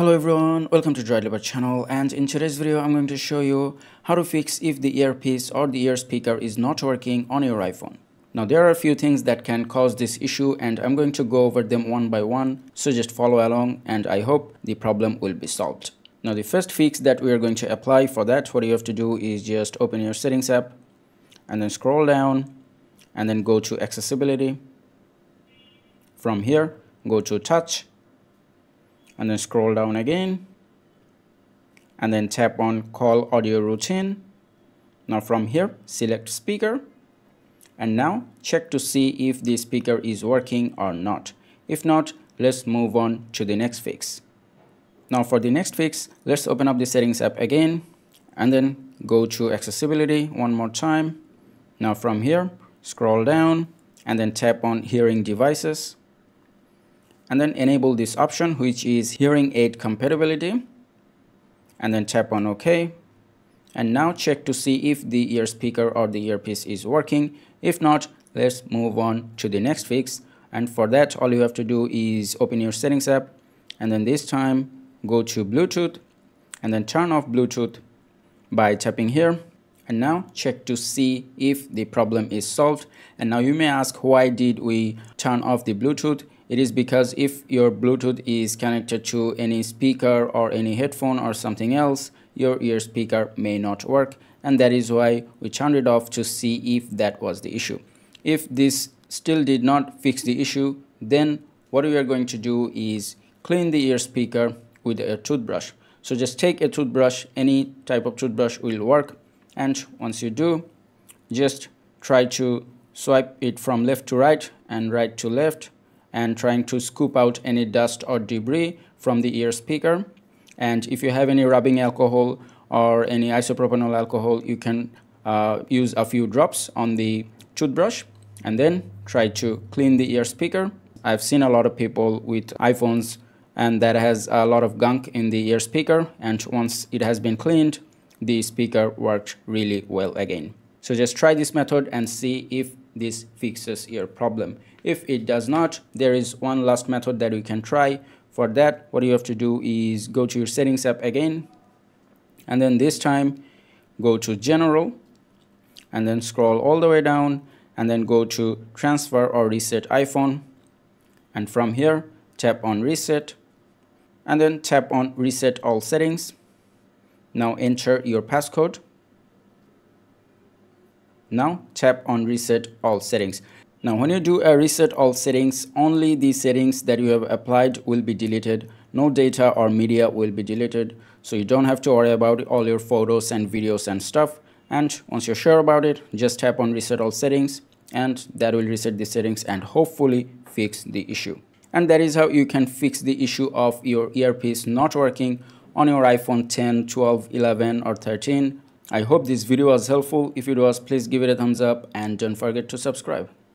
Hello everyone, welcome to Droid Leopard channel and in today's video I'm going to show you how to fix if the earpiece or the ear speaker is not working on your iPhone. Now there are a few things that can cause this issue and I'm going to go over them one by one so just follow along and I hope the problem will be solved. Now the first fix that we are going to apply for that what you have to do is just open your settings app and then scroll down and then go to accessibility. From here go to touch and then scroll down again and then tap on call audio routing. Now from here select speaker and now check to see if the speaker is working or not. If not let's move on to the next fix. Now for the next fix let's open up the settings app again and then go to accessibility one more time. Now from here scroll down and then tap on hearing devices and then enable this option which is hearing aid compatibility and then tap on OK. And now check to see if the ear speaker or the earpiece is working. If not let's move on to the next fix. And for that all you have to do is open your settings app and then this time go to Bluetooth and then turn off Bluetooth by tapping here. And now check to see if the problem is solved. And now you may ask why did we turn off the Bluetooth it is because if your Bluetooth is connected to any speaker or any headphone or something else, your ear speaker may not work and that is why we turned it off to see if that was the issue. If this still did not fix the issue, then what we are going to do is clean the ear speaker with a toothbrush. So just take a toothbrush, any type of toothbrush will work and once you do, just try to swipe it from left to right and right to left and trying to scoop out any dust or debris from the ear speaker. And if you have any rubbing alcohol or any isopropanol alcohol you can uh, use a few drops on the toothbrush and then try to clean the ear speaker. I've seen a lot of people with iPhones and that has a lot of gunk in the ear speaker. And once it has been cleaned the speaker worked really well again. So just try this method and see if this fixes your problem. If it does not there is one last method that you can try. For that what you have to do is go to your settings app again and then this time go to general and then scroll all the way down and then go to transfer or reset iPhone. And from here tap on reset and then tap on reset all settings. Now enter your passcode now tap on reset all settings. Now when you do a reset all settings, only the settings that you have applied will be deleted. No data or media will be deleted. So you don't have to worry about all your photos and videos and stuff. And once you're sure about it, just tap on reset all settings and that will reset the settings and hopefully fix the issue. And that is how you can fix the issue of your earpiece not working on your iPhone 10, 12, 11 or 13 I hope this video was helpful. If it was, please give it a thumbs up and don't forget to subscribe.